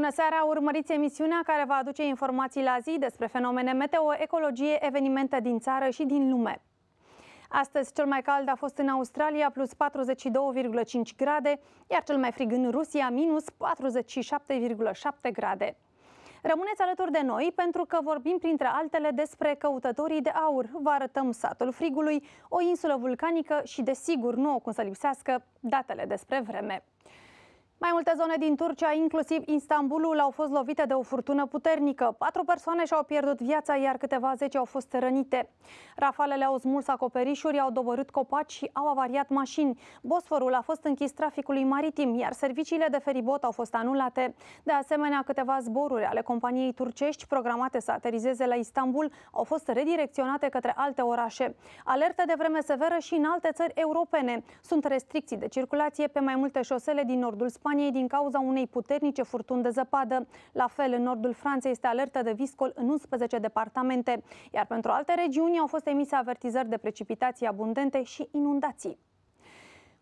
Bună seara! Urmăriți emisiunea care va aduce informații la zi despre fenomene meteo, ecologie, evenimente din țară și din lume. Astăzi cel mai cald a fost în Australia, plus 42,5 grade, iar cel mai frig în Rusia, minus 47,7 grade. Rămâneți alături de noi pentru că vorbim printre altele despre căutătorii de aur. Vă arătăm satul frigului, o insulă vulcanică și, desigur, nu o cum să lipsească, datele despre vreme. Mai multe zone din Turcia, inclusiv Istanbulul, au fost lovite de o furtună puternică. Patru persoane și-au pierdut viața, iar câteva zece au fost rănite. Rafalele au smuls acoperișuri, au dobărât copaci și au avariat mașini. Bosforul a fost închis traficului maritim, iar serviciile de feribot au fost anulate. De asemenea, câteva zboruri ale companiei turcești programate să aterizeze la Istanbul au fost redirecționate către alte orașe. Alerte de vreme severă și în alte țări europene. Sunt restricții de circulație pe mai multe șosele din nordul Spaniei Spaniei din cauza unei puternice furtuni de zăpadă. La fel, în nordul Franței este alertă de viscol în 11 departamente, iar pentru alte regiuni au fost emise avertizări de precipitații abundente și inundații.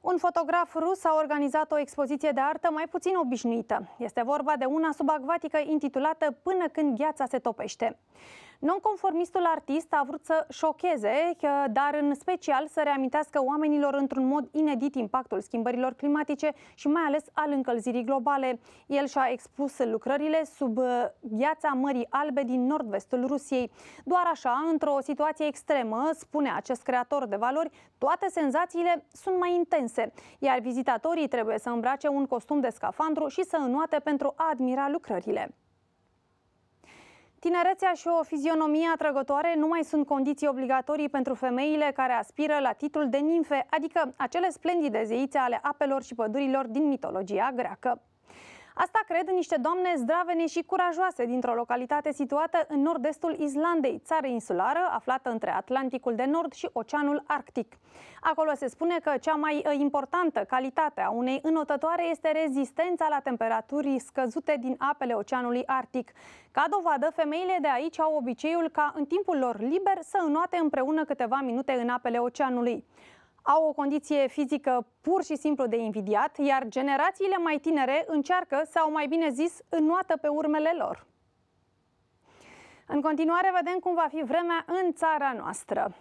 Un fotograf rus a organizat o expoziție de artă mai puțin obișnuită. Este vorba de una subacvatică intitulată Până când gheața se topește. Nonconformistul artist a vrut să șocheze, dar în special să reamintească oamenilor într-un mod inedit impactul schimbărilor climatice și mai ales al încălzirii globale. El și-a expus lucrările sub uh, gheața Mării Albe din nord-vestul Rusiei. Doar așa, într-o situație extremă, spune acest creator de valori, toate senzațiile sunt mai intense, iar vizitatorii trebuie să îmbrace un costum de scafandru și să înoate pentru a admira lucrările. Tinerețea și o fizionomie atrăgătoare nu mai sunt condiții obligatorii pentru femeile care aspiră la titlul de nimfe, adică acele splendide zeițe ale apelor și pădurilor din mitologia greacă. Asta cred niște doamne zdravene și curajoase dintr-o localitate situată în nord-estul Islandei, țară insulară aflată între Atlanticul de Nord și Oceanul Arctic. Acolo se spune că cea mai ă, importantă calitate a unei înotătoare este rezistența la temperaturi scăzute din apele Oceanului Arctic. Ca dovadă, femeile de aici au obiceiul ca în timpul lor liber să înoate împreună câteva minute în apele oceanului au o condiție fizică pur și simplu de invidiat, iar generațiile mai tinere încearcă, sau mai bine zis, înnoată pe urmele lor. În continuare vedem cum va fi vremea în țara noastră.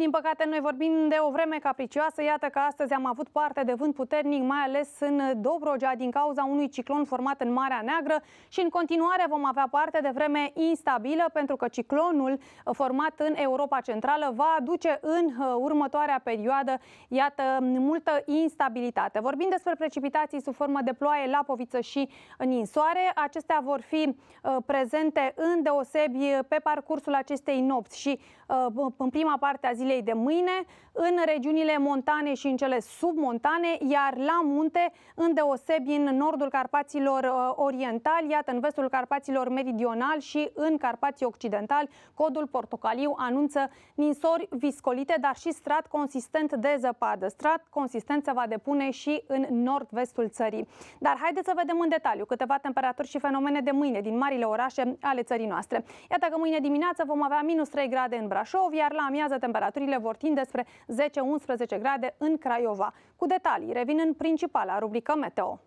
Din păcate, noi vorbim de o vreme capricioasă. Iată că astăzi am avut parte de vânt puternic, mai ales în Dobrogea, din cauza unui ciclon format în Marea Neagră și în continuare vom avea parte de vreme instabilă, pentru că ciclonul format în Europa Centrală va aduce în uh, următoarea perioadă, iată, multă instabilitate. Vorbim despre precipitații sub formă de ploaie, lapoviță și ninsoare. Acestea vor fi uh, prezente în deosebi pe parcursul acestei nopți și uh, în prima parte a zilei de mâine, în regiunile montane și în cele submontane, iar la munte, în deosebi în nordul Carpaților uh, orientali, iată în vestul Carpaților meridional și în Carpații occidentali, codul portocaliu anunță ninsori viscolite, dar și strat consistent de zăpadă. Strat consistent se va depune și în nord-vestul țării. Dar haideți să vedem în detaliu câteva temperaturi și fenomene de mâine din marile orașe ale țării noastre. Iată că mâine dimineață vom avea minus 3 grade în Brașov, iar la amiază temperatura temperaturile vor tinde spre 10-11 grade în Craiova. Cu detalii revin în principala rubrică Meteo.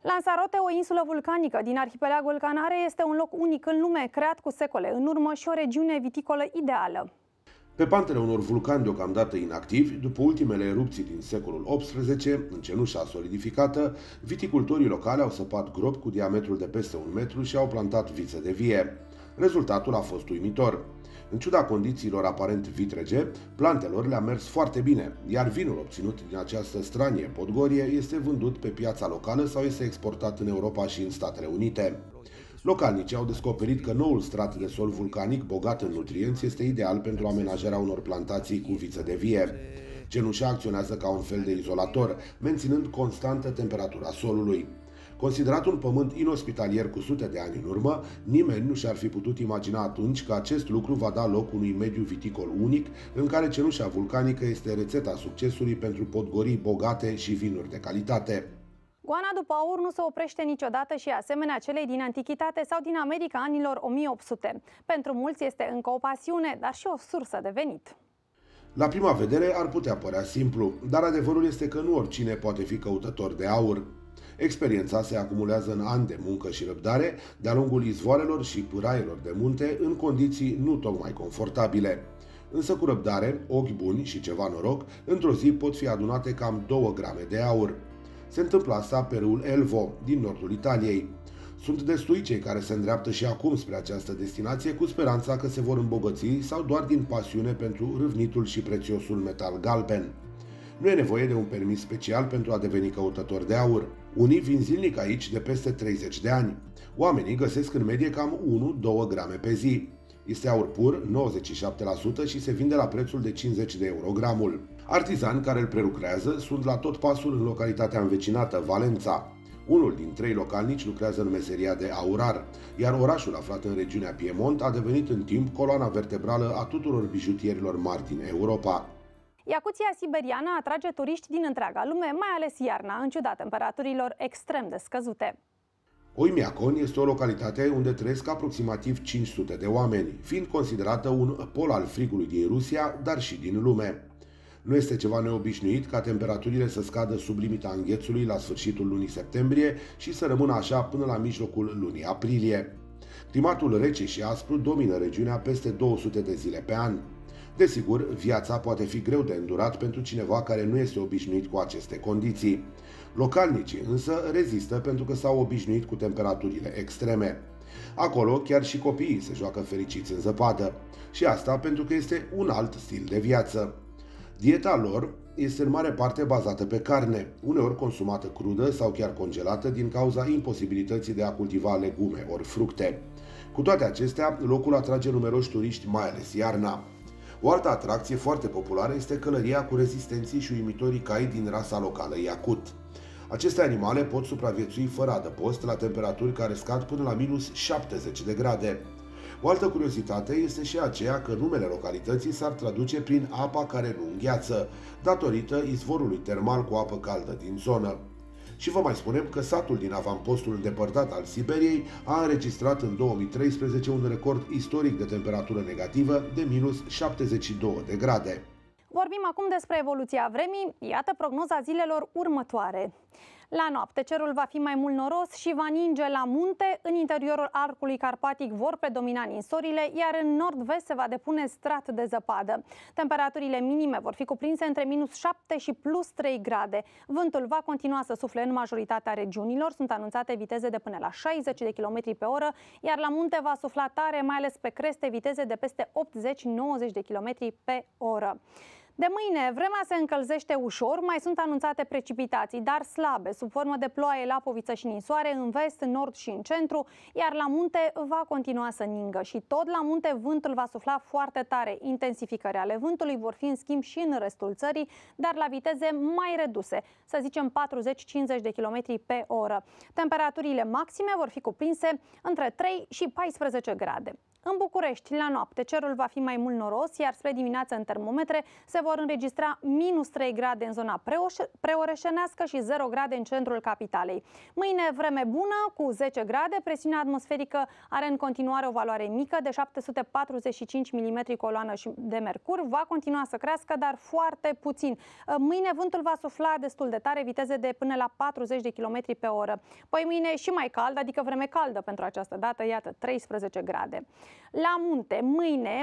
Lanzarote, o insulă vulcanică din arhipelagul Canare, este un loc unic în lume, creat cu secole în urmă și o regiune viticolă ideală. Pe pantele unor vulcani deocamdată inactivi, după ultimele erupții din secolul XVIII, în cenușa solidificată, viticultorii locale au săpat gropi cu diametrul de peste un metru și au plantat vițe de vie. Rezultatul a fost uimitor. În ciuda condițiilor aparent vitrege, plantelor le-a mers foarte bine, iar vinul obținut din această stranie podgorie este vândut pe piața locală sau este exportat în Europa și în Statele Unite. Localnicii au descoperit că noul strat de sol vulcanic bogat în nutrienți este ideal pentru amenajarea unor plantații cu viță de vie. Cenușa acționează ca un fel de izolator, menținând constantă temperatura solului. Considerat un pământ inospitalier cu sute de ani în urmă, nimeni nu și-ar fi putut imagina atunci că acest lucru va da loc unui mediu viticol unic, în care cenușa vulcanică este rețeta succesului pentru podgorii bogate și vinuri de calitate. Goana după aur nu se oprește niciodată și asemenea celei din antichitate sau din America anilor 1800. Pentru mulți este încă o pasiune, dar și o sursă de venit. La prima vedere ar putea părea simplu, dar adevărul este că nu oricine poate fi căutător de aur. Experiența se acumulează în ani de muncă și răbdare de-a lungul izvoarelor și pâraielor de munte în condiții nu tocmai confortabile. Însă cu răbdare, ochi buni și ceva noroc, într-o zi pot fi adunate cam 2 grame de aur. Se întâmplă asta pe râul Elvo, din nordul Italiei. Sunt destui cei care se îndreaptă și acum spre această destinație cu speranța că se vor îmbogăți sau doar din pasiune pentru râvnitul și prețiosul metal galben. Nu e nevoie de un permis special pentru a deveni căutător de aur. Unii vin zilnic aici de peste 30 de ani. Oamenii găsesc în medie cam 1-2 grame pe zi. Este aur pur, 97% și se vinde la prețul de 50 de euro gramul. Artizani care îl prelucrează sunt la tot pasul în localitatea învecinată, Valența. Unul din trei localnici lucrează în meseria de aurar, iar orașul aflat în regiunea Piemont a devenit în timp coloana vertebrală a tuturor bijutierilor mari din Europa. Iacuția siberiană atrage turiști din întreaga lume, mai ales iarna, în ciuda temperaturilor extrem de scăzute. Oimiacon este o localitate unde trăiesc aproximativ 500 de oameni, fiind considerată un pol al frigului din Rusia, dar și din lume. Nu este ceva neobișnuit ca temperaturile să scadă sub limita înghețului la sfârșitul lunii septembrie și să rămână așa până la mijlocul lunii aprilie. Climatul rece și aspru domină regiunea peste 200 de zile pe an. Desigur, viața poate fi greu de îndurat pentru cineva care nu este obișnuit cu aceste condiții. Localnicii însă rezistă pentru că s-au obișnuit cu temperaturile extreme. Acolo chiar și copiii se joacă fericiți în zăpadă. Și asta pentru că este un alt stil de viață. Dieta lor este în mare parte bazată pe carne, uneori consumată crudă sau chiar congelată din cauza imposibilității de a cultiva legume ori fructe. Cu toate acestea, locul atrage numeroși turiști, mai ales iarna. O altă atracție foarte populară este călăria cu rezistenții și uimitorii cai din rasa locală Iacut. Aceste animale pot supraviețui fără adăpost la temperaturi care scad până la minus 70 de grade. O altă curiozitate este și aceea că numele localității s-ar traduce prin apa care nu îngheață, datorită izvorului termal cu apă caldă din zonă. Și vă mai spunem că satul din avampostul îndepărtat al Siberiei a înregistrat în 2013 un record istoric de temperatură negativă de minus 72 de grade. Vorbim acum despre evoluția vremii. Iată prognoza zilelor următoare. La noapte, cerul va fi mai mult noros și va ninge la munte. În interiorul arcului carpatic vor predomina ninsorile, iar în nord-vest se va depune strat de zăpadă. Temperaturile minime vor fi cuprinse între minus 7 și plus 3 grade. Vântul va continua să sufle în majoritatea regiunilor. Sunt anunțate viteze de până la 60 de km pe oră, iar la munte va sufla tare, mai ales pe creste, viteze de peste 80-90 de km pe oră. De mâine, vremea se încălzește ușor, mai sunt anunțate precipitații, dar slabe, sub formă de ploaie, lapoviță și ninsoare, în vest, în nord și în centru, iar la munte va continua să ningă și tot la munte vântul va sufla foarte tare. Intensificări ale vântului vor fi în schimb și în restul țării, dar la viteze mai reduse, să zicem 40-50 de km pe oră. Temperaturile maxime vor fi cuprinse între 3 și 14 grade. În București, la noapte, cerul va fi mai mult noros, iar spre dimineață în termometre se vor înregistra minus 3 grade în zona preoreșenească și 0 grade în centrul capitalei. Mâine vreme bună, cu 10 grade, presiunea atmosferică are în continuare o valoare mică de 745 mm coloană de mercur, va continua să crească, dar foarte puțin. Mâine vântul va sufla destul de tare, viteze de până la 40 de km pe oră. Păi mâine și mai cald, adică vreme caldă pentru această dată, iată, 13 grade. La munte, mâine,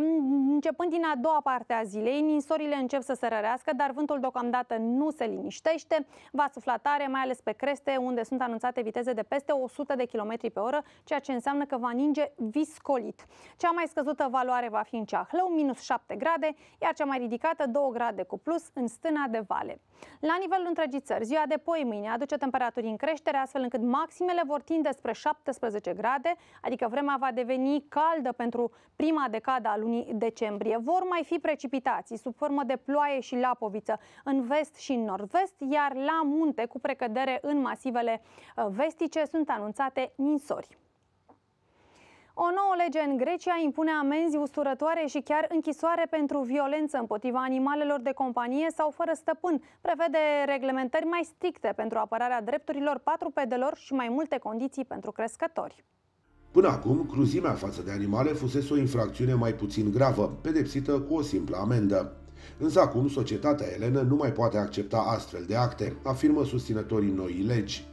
începând din a doua parte a zilei, ninsorile încep să se rărească, dar vântul deocamdată nu se liniștește. Va sufla tare, mai ales pe creste, unde sunt anunțate viteze de peste 100 de km pe oră, ceea ce înseamnă că va ninge viscolit. Cea mai scăzută valoare va fi în Ceahlău, minus 7 grade, iar cea mai ridicată 2 grade cu plus în stâna de vale. La nivelul întregii țări, ziua de poi mâine aduce temperaturi în creștere, astfel încât maximele vor tinde spre 17 grade, adică vremea va deveni caldă pentru prima decadă a lunii decembrie. Vor mai fi precipitații sub formă de ploaie și lapoviță în vest și în nord-vest, iar la munte, cu precădere în masivele uh, vestice, sunt anunțate ninsori. O nouă lege în Grecia impune amenzi usturătoare și chiar închisoare pentru violență împotriva animalelor de companie sau fără stăpân. Prevede reglementări mai stricte pentru apărarea drepturilor patrupedelor și mai multe condiții pentru crescători. Până acum, cruzimea față de animale fusese o infracțiune mai puțin gravă, pedepsită cu o simplă amendă. Însă acum societatea elenă nu mai poate accepta astfel de acte, afirmă susținătorii noii legi.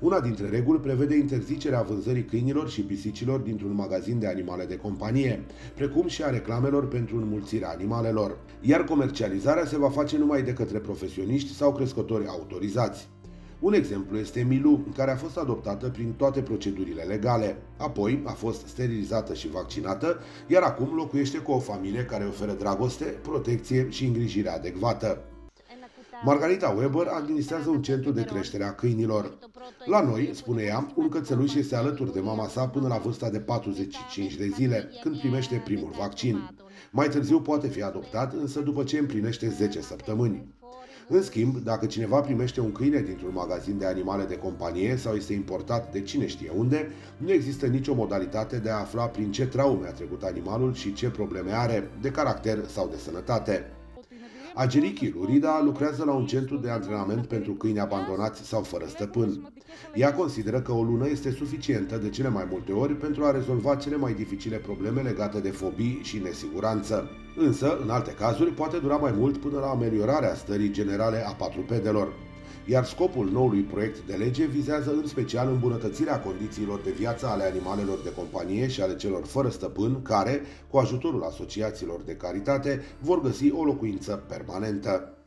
Una dintre reguli prevede interzicerea vânzării câinilor și pisicilor dintr-un magazin de animale de companie, precum și a reclamelor pentru înmulțirea animalelor, iar comercializarea se va face numai de către profesioniști sau crescători autorizați. Un exemplu este Milu, care a fost adoptată prin toate procedurile legale. Apoi a fost sterilizată și vaccinată, iar acum locuiește cu o familie care oferă dragoste, protecție și îngrijire adecvată. Margarita Weber administrează un centru de creștere a câinilor. La noi, spune ea, un cățeluș este alături de mama sa până la vârsta de 45 de zile, când primește primul vaccin. Mai târziu poate fi adoptat, însă după ce împlinește 10 săptămâni. În schimb, dacă cineva primește un câine dintr-un magazin de animale de companie sau este importat de cine știe unde, nu există nicio modalitate de a afla prin ce traume a trecut animalul și ce probleme are, de caracter sau de sănătate. Ageriki Lurida lucrează la un centru de antrenament pentru câini abandonați sau fără stăpân. Ea consideră că o lună este suficientă de cele mai multe ori pentru a rezolva cele mai dificile probleme legate de fobii și nesiguranță. Însă, în alte cazuri, poate dura mai mult până la ameliorarea stării generale a patrupedelor iar scopul noului proiect de lege vizează în special îmbunătățirea condițiilor de viață ale animalelor de companie și ale celor fără stăpân care, cu ajutorul asociațiilor de caritate, vor găsi o locuință permanentă.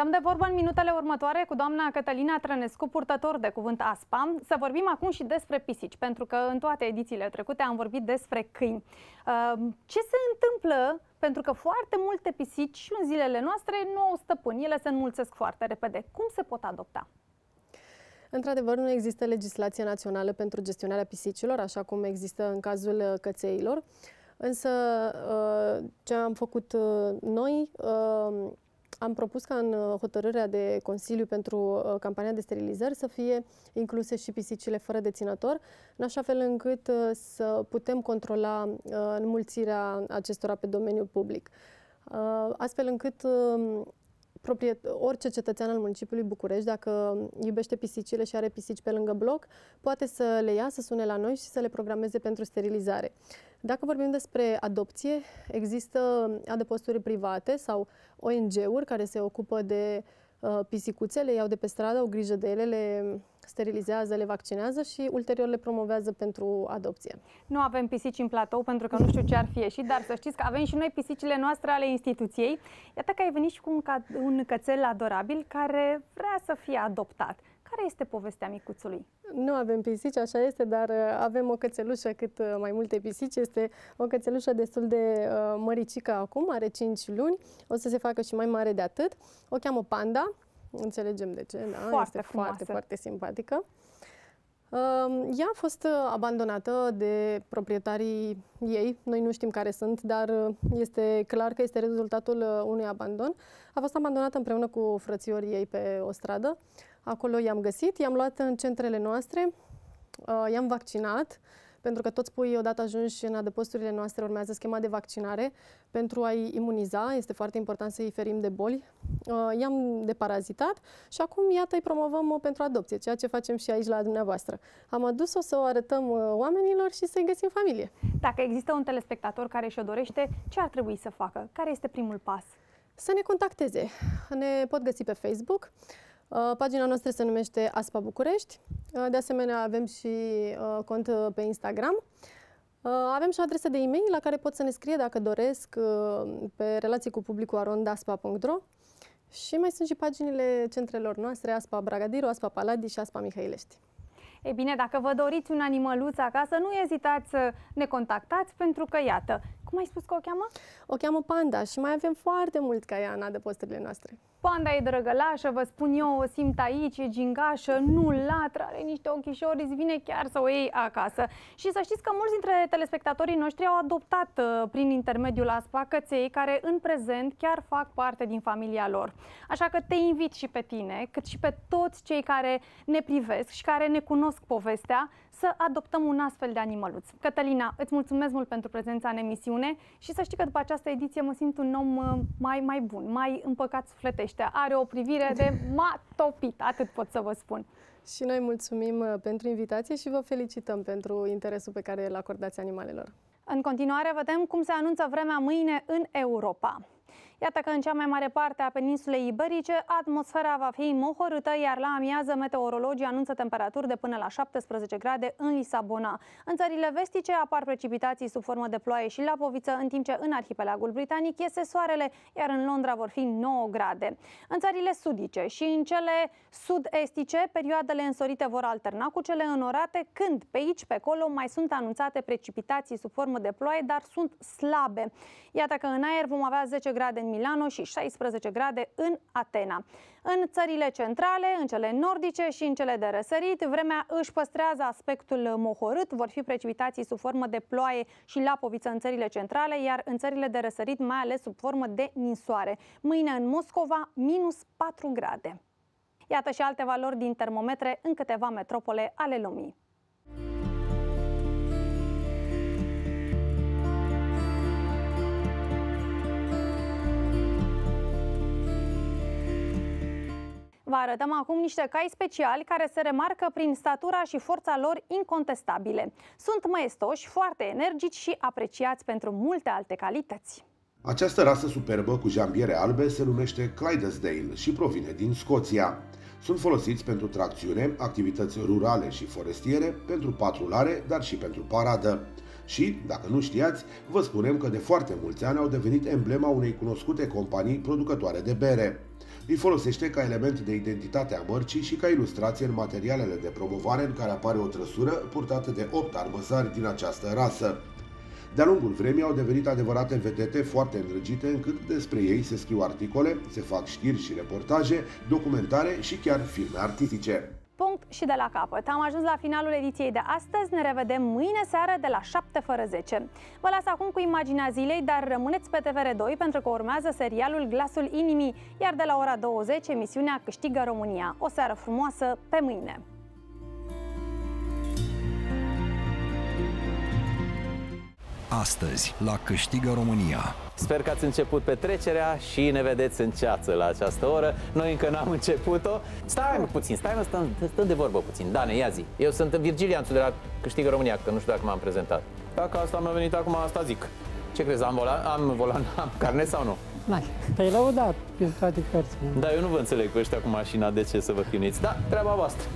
Stăm de vorbă în minutele următoare cu doamna Cătălina Trănescu, purtător de cuvânt ASPA, să vorbim acum și despre pisici, pentru că în toate edițiile trecute am vorbit despre câini. Ehm, ce se întâmplă? Pentru că foarte multe pisici în zilele noastre nu au stăpâni, ele se înmulțesc foarte repede. Cum se pot adopta? Într-adevăr, nu există legislație națională pentru gestionarea pisicilor, așa cum există în cazul uh, cățeilor. Însă, uh, ce am făcut uh, noi, am propus ca în uh, hotărârea de Consiliu pentru uh, campania de sterilizări să fie incluse și pisicile fără deținător, în așa fel încât uh, să putem controla înmulțirea acestora pe domeniul public. Astfel încât orice cetățean al municipiului București, dacă iubește pisicile și are pisici pe lângă bloc, poate să le ia, să sune la noi și să le programeze pentru sterilizare. Dacă vorbim despre adopție, există adăposturi private sau ONG-uri care se ocupă de uh, pisicuțe, le iau de pe stradă, au grijă de ele, le sterilizează, le vaccinează și ulterior le promovează pentru adopție. Nu avem pisici în platou pentru că nu știu ce ar fi ieșit, dar să știți că avem și noi pisicile noastre ale instituției. Iată că ai venit și cu un, ca- un cățel adorabil care vrea să fie adoptat. Care este povestea micuțului? Nu avem pisici, așa este, dar uh, avem o cățelușă cât uh, mai multe pisici. Este o cățelușă destul de uh, măricică acum, are 5 luni, o să se facă și mai mare de atât. O cheamă Panda, înțelegem de ce, da? Foarte este frumoasă. foarte, foarte simpatică. Uh, ea a fost uh, abandonată de proprietarii ei, noi nu știm care sunt, dar uh, este clar că este rezultatul unui abandon. A fost abandonată împreună cu frățiorii ei pe o stradă. Acolo i-am găsit, i-am luat în centrele noastre, uh, i-am vaccinat, pentru că toți puii, odată ajunși în adăposturile noastre, urmează schema de vaccinare pentru a-i imuniza. Este foarte important să-i ferim de boli. Uh, i-am deparazitat și acum, iată, îi promovăm uh, pentru adopție, ceea ce facem și aici la dumneavoastră. Am adus-o să o arătăm oamenilor și să-i găsim familie. Dacă există un telespectator care și-o dorește, ce ar trebui să facă? Care este primul pas? Să ne contacteze. Ne pot găsi pe Facebook. Uh, pagina noastră se numește Aspa București. Uh, de asemenea, avem și uh, cont pe Instagram. Avem și o adresă de e-mail la care pot să ne scrie dacă doresc pe relații cu publicul arondaspa.ro și mai sunt și paginile centrelor noastre, Aspa Bragadiru, Aspa Paladi și Aspa Mihailești. Ei bine, dacă vă doriți un animăluț acasă, nu ezitați să ne contactați pentru că, iată, cum ai spus că o cheamă? O cheamă Panda și mai avem foarte mult ca ea în adăposturile noastre. Panda e drăgălașă, vă spun eu, o simt aici, e gingașă, nu latră, are niște ochișori, îți vine chiar să o iei acasă. Și să știți că mulți dintre telespectatorii noștri au adoptat uh, prin intermediul ASPA căței care în prezent chiar fac parte din familia lor. Așa că te invit și pe tine, cât și pe toți cei care ne privesc și care ne cunosc povestea, să adoptăm un astfel de animăluț. Cătălina, îți mulțumesc mult pentru prezența în emisiune și să știi că după această ediție mă simt un om uh, mai, mai bun, mai împăcat sufletește. Are o privire de m-a topit, atât pot să vă spun. Și noi mulțumim uh, pentru invitație și vă felicităm pentru interesul pe care îl acordați animalelor. În continuare, vedem cum se anunță vremea mâine în Europa. Iată că în cea mai mare parte a peninsulei iberice, atmosfera va fi mohorâtă, iar la amiază meteorologii anunță temperaturi de până la 17 grade în Lisabona. În țările vestice apar precipitații sub formă de ploaie și lapoviță, în timp ce în arhipelagul britanic iese soarele, iar în Londra vor fi 9 grade. În țările sudice și în cele sud-estice, perioadele însorite vor alterna cu cele înorate, când pe aici, pe acolo, mai sunt anunțate precipitații sub formă de ploaie, dar sunt slabe. Iată că în aer vom avea 10 grade în Milano și 16 grade în Atena. În țările centrale, în cele nordice și în cele de răsărit, vremea își păstrează aspectul mohorât, vor fi precipitații sub formă de ploaie și lapoviță în țările centrale, iar în țările de răsărit mai ales sub formă de ninsoare. Mâine în Moscova, minus 4 grade. Iată și alte valori din termometre în câteva metropole ale lumii. Vă arătăm acum niște cai speciali care se remarcă prin statura și forța lor incontestabile. Sunt maestoși, foarte energici și apreciați pentru multe alte calități. Această rasă superbă cu jambiere albe se numește Clydesdale și provine din Scoția. Sunt folosiți pentru tracțiune, activități rurale și forestiere, pentru patrulare, dar și pentru paradă. Și, dacă nu știați, vă spunem că de foarte mulți ani au devenit emblema unei cunoscute companii producătoare de bere. Îi folosește ca element de identitate a mărcii și ca ilustrație în materialele de promovare în care apare o trăsură purtată de 8 armăsari din această rasă. De-a lungul vremii au devenit adevărate vedete foarte îndrăgite încât despre ei se scriu articole, se fac știri și reportaje, documentare și chiar filme artistice. Punct și de la capăt. Am ajuns la finalul ediției de astăzi. Ne revedem mâine seară de la 7 fără 10. Vă las acum cu imaginea zilei, dar rămâneți pe TVR2 pentru că urmează serialul Glasul Inimii, iar de la ora 20 emisiunea Câștigă România. O seară frumoasă pe mâine! Astăzi, la Câștigă România. Sper că ați început petrecerea și ne vedeți în ceață la această oră. Noi încă n-am început-o. Stai mă puțin, stai mă, stăm, stăm de vorbă puțin. Dane, ia zi. Eu sunt Virgilianțu de la Câștigă România, că nu știu dacă m-am prezentat. Dacă asta mi-a venit acum, asta zic. Ce crezi, am volan, am, volan, am carnet sau nu? N-ai. Te-ai lăudat pe toate cărțile. Da, eu nu vă înțeleg pe ăștia cu mașina, de ce să vă chinuiți. Da, treaba voastră.